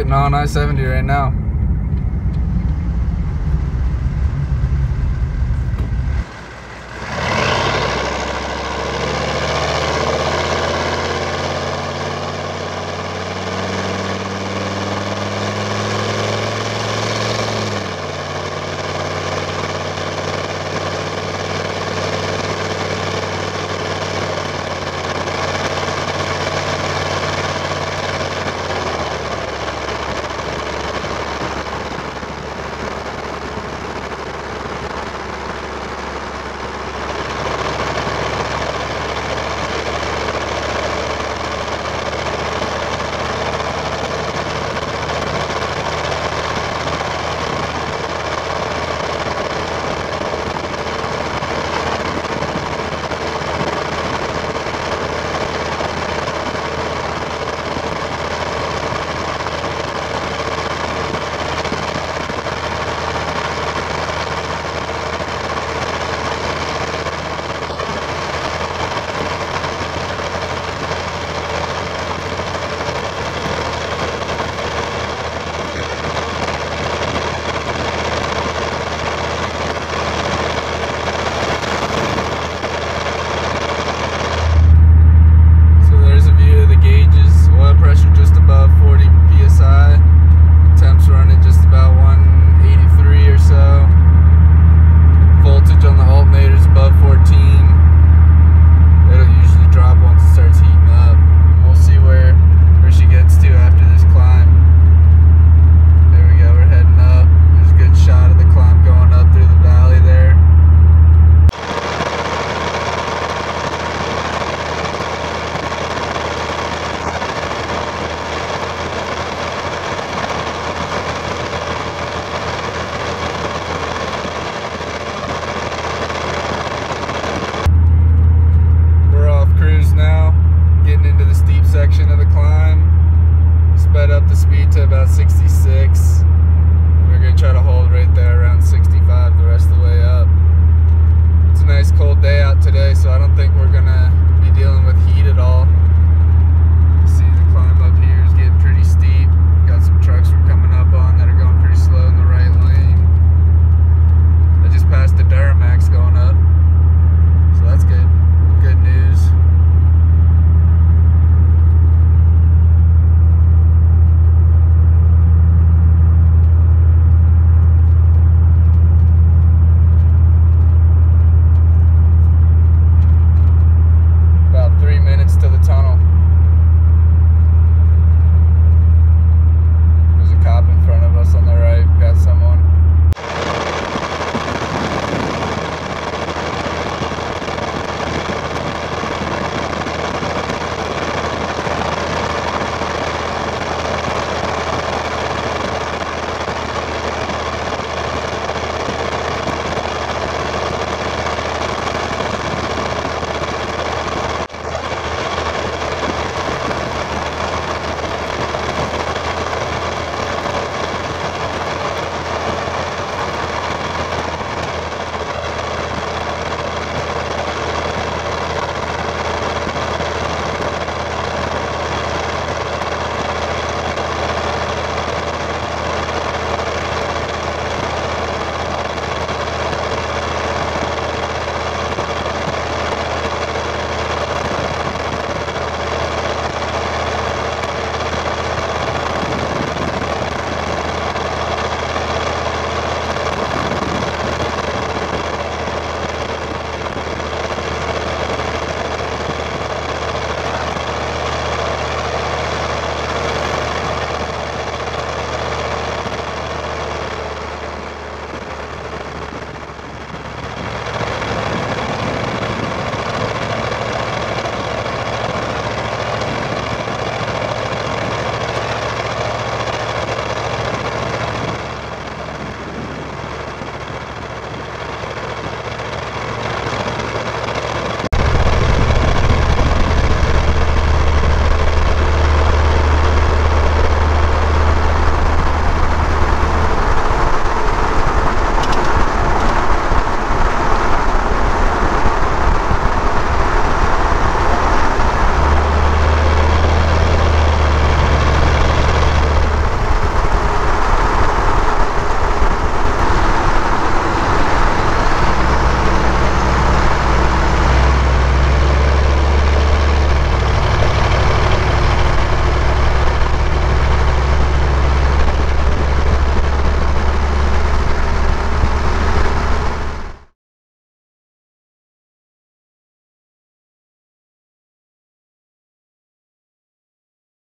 getting on I-70 right now. about 60